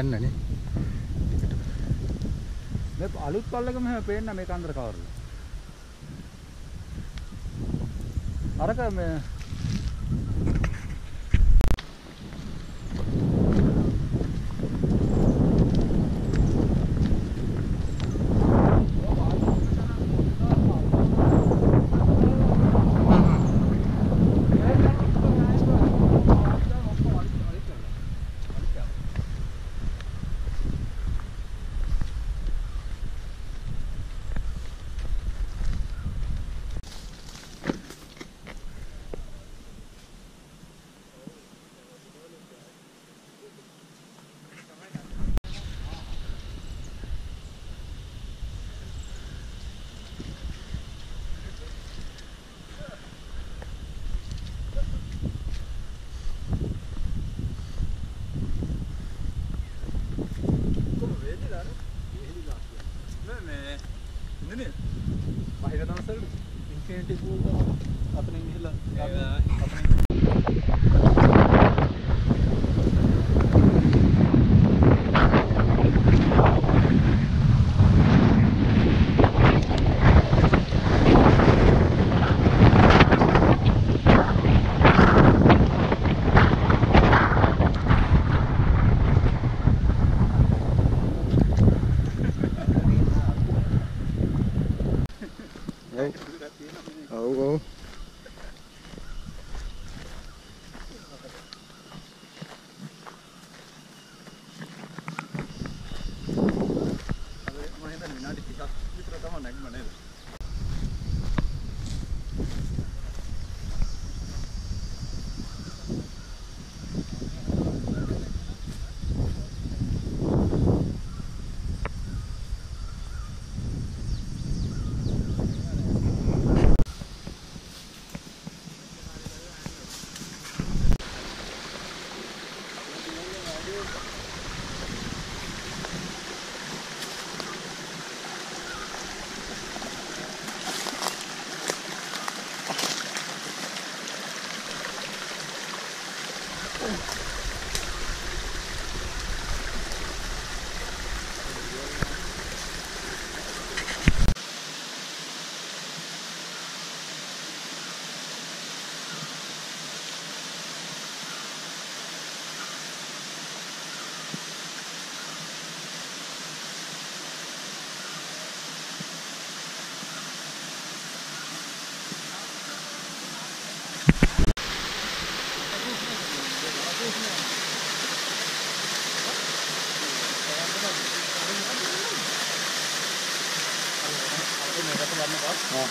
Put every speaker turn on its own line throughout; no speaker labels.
යන්නනේ.
මේ අලුත් පල්ලක මෙහෙම පේන්න මේ කන්දර කවරල. අරක මේ
好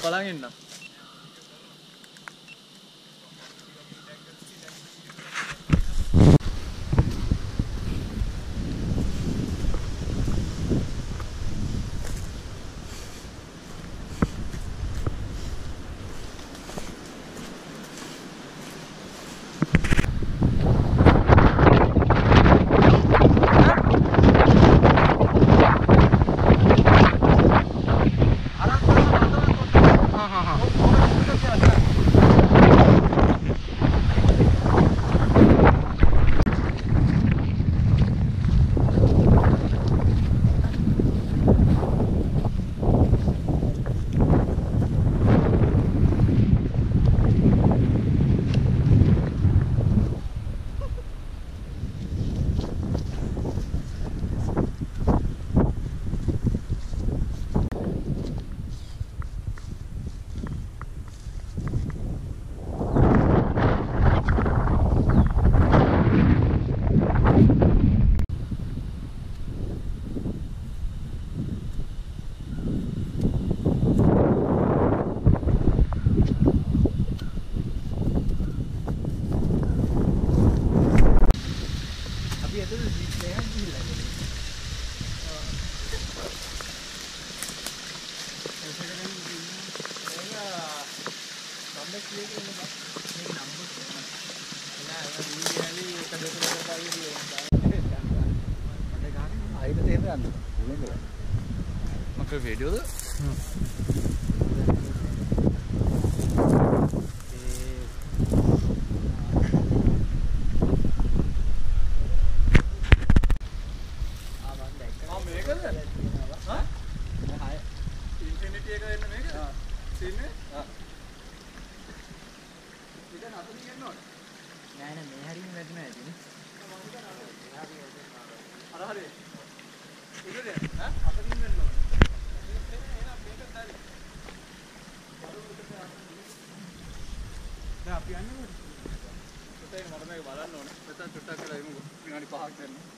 පලඟන්න. Branca Verde. දැන් අපි යන්නේ කොහෙද පුතේ මට මේක බලන්න ඕනේ. මෙතන චුට්ටක් කියලා එමුකෝ විනාඩි 5ක්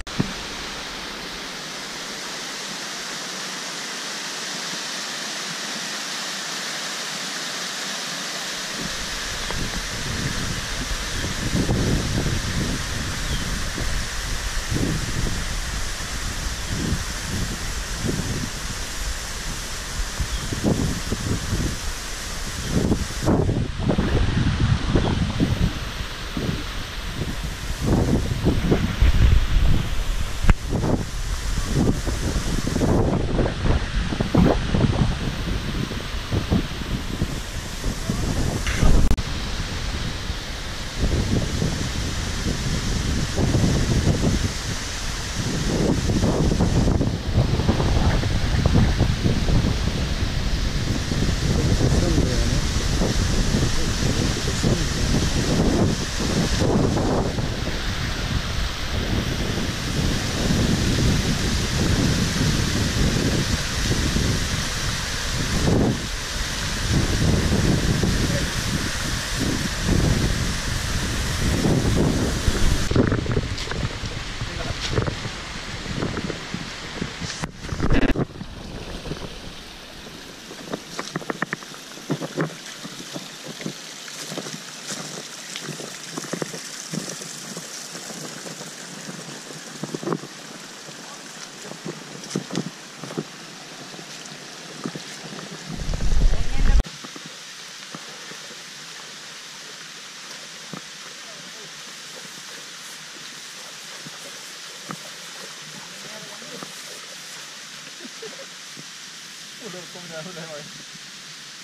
දෙන්න උඩ ඔක්කොම දාලා දැන්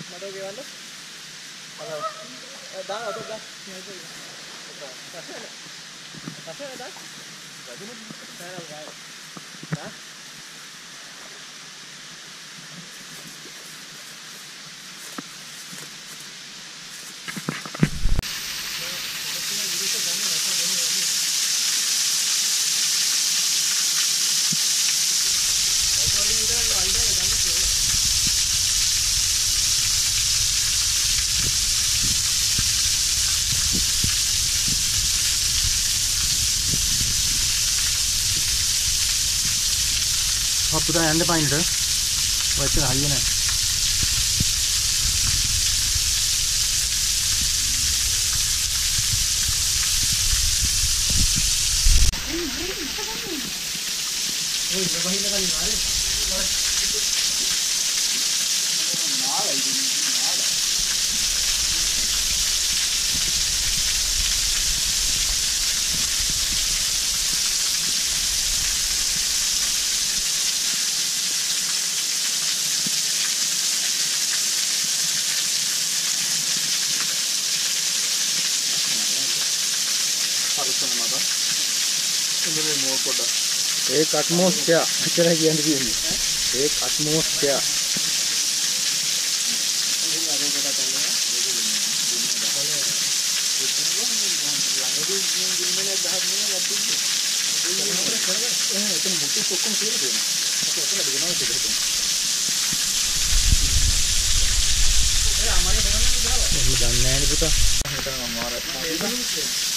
මට ගෙවන්න අර දාන අත දා පස්සේ පස්සේ දා වැඩිම බෑරල්
புதான் எந்த பாயிண்ட் வச்சு
ஐயனை Hey, you're going to
ඒක අට්මෝස්ෆියර් එච්චර කියන්න. තියෙන්නේ ඒක අට්මෝස්ෆියර් එහෙම දන්නේ නැහැ නේ පුතා. පාර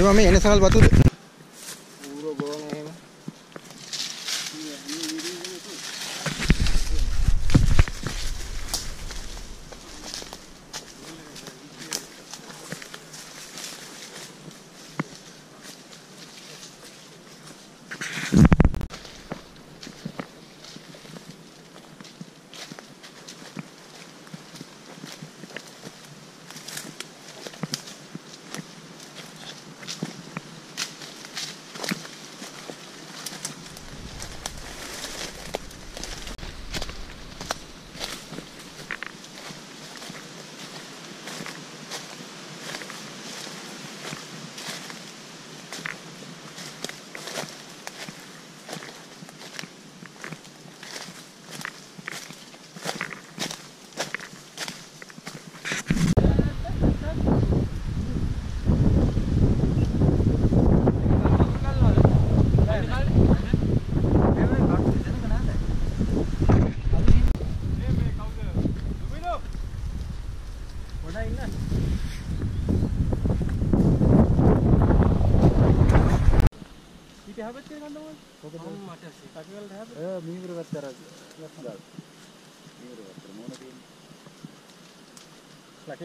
Prima mía, ¿dónde
están los?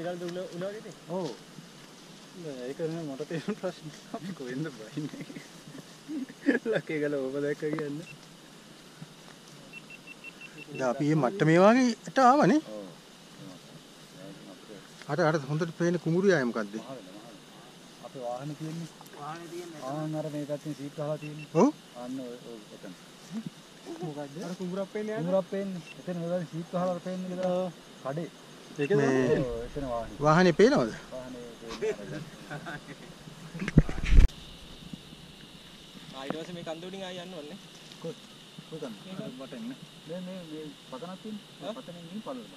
ලකේගල් දුල උලවගේ
ඔව් ඒක නේ මට තියෙන ප්‍රශ්නේ. අපි කොහෙන්ද බහින්නේ? ලකේ ගල ඕක දැක්ක කියන්නේ.
දැන් අපි මේ මට්ටමේ වගේට ආවනේ.
ඔව්.
අර අර හොඳට පේන කුඹුරු යයි මොකද්ද?
අපේ වාහනේ තියෙන්නේ.
වාහනේ තියෙන
ආන් අර මේ පැත්තෙන් සීට් ගහලා තියෙන්නේ.
ඔව්.
අන්න ඔය ඔය එතන.
මොකද්ද?
අර කුඹුරක් පේන්නේ කුඹුරක් පේන්නේ. එතන මෙතන සීට් ගහලා පේන්නේ කියලා. කඩේ.
මේ-
වාහනේ.
වාහනේ පේනවද?
වාහනේ පේන්නේ.
ආ ඊට පස්සේ මේ කන්ද උඩින් ආය යන්න ඕනේ.
කොතන? බටන් නේ. මේ මේ මේ පතනක් තියෙන්නේ. පතනෙන් ගිහින් පල්ලෙට.